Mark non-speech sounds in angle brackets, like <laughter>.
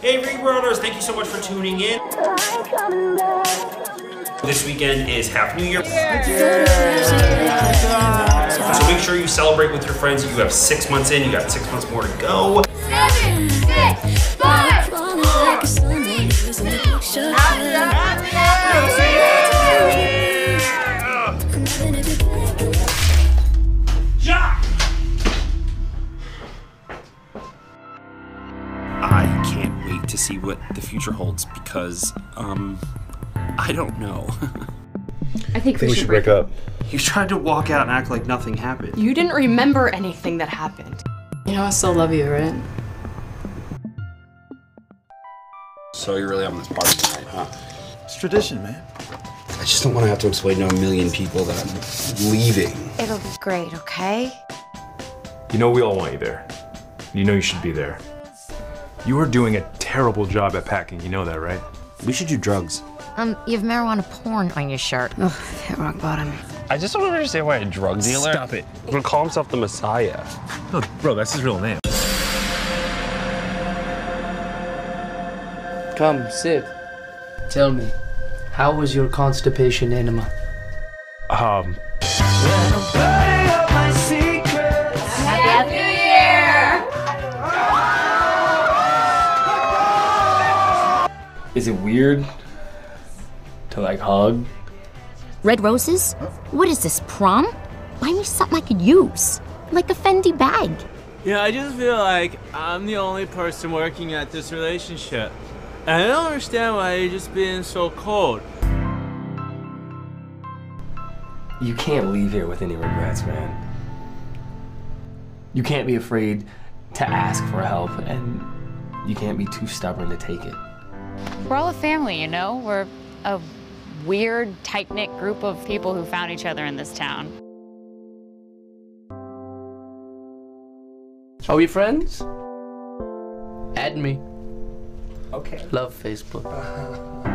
Hey, Rebrothers, thank you so much for tuning in. This weekend is Half New Year. So make sure you celebrate with your friends. You have six months in, you got six months more to go. Seven, see what the future holds because, um, I don't know. I think, we, should break up. you tried to walk out and act like nothing happened. You didn't remember anything that happened. You know I still love you, right? So you're really having this party tonight, huh? It's tradition, man. I just don't want to have to explain to a million people that I'm leaving. It'll be great, okay? You know we all want you there. You know you should be there. You are doing a terrible job at packing. You know that, right? We should do drugs. Um, you have marijuana porn on your shirt. Ugh, hit rock bottom. I just don't understand why a drug dealer Stop it. would call himself the Messiah. No, bro, that's his real name. Come, sit. Tell me, how was your constipation enema? Um, Is it weird to like hug? Red roses? What is this, prom? Buy me something I could use. Like a Fendi bag. Yeah, I just feel like I'm the only person working at this relationship. And I don't understand why you're just being so cold. You can't leave here with any regrets, man. You can't be afraid to ask for help, and you can't be too stubborn to take it. We're all a family, you know? We're a weird, tight knit group of people who found each other in this town. Are we friends? Add me. Okay. Love Facebook. <laughs>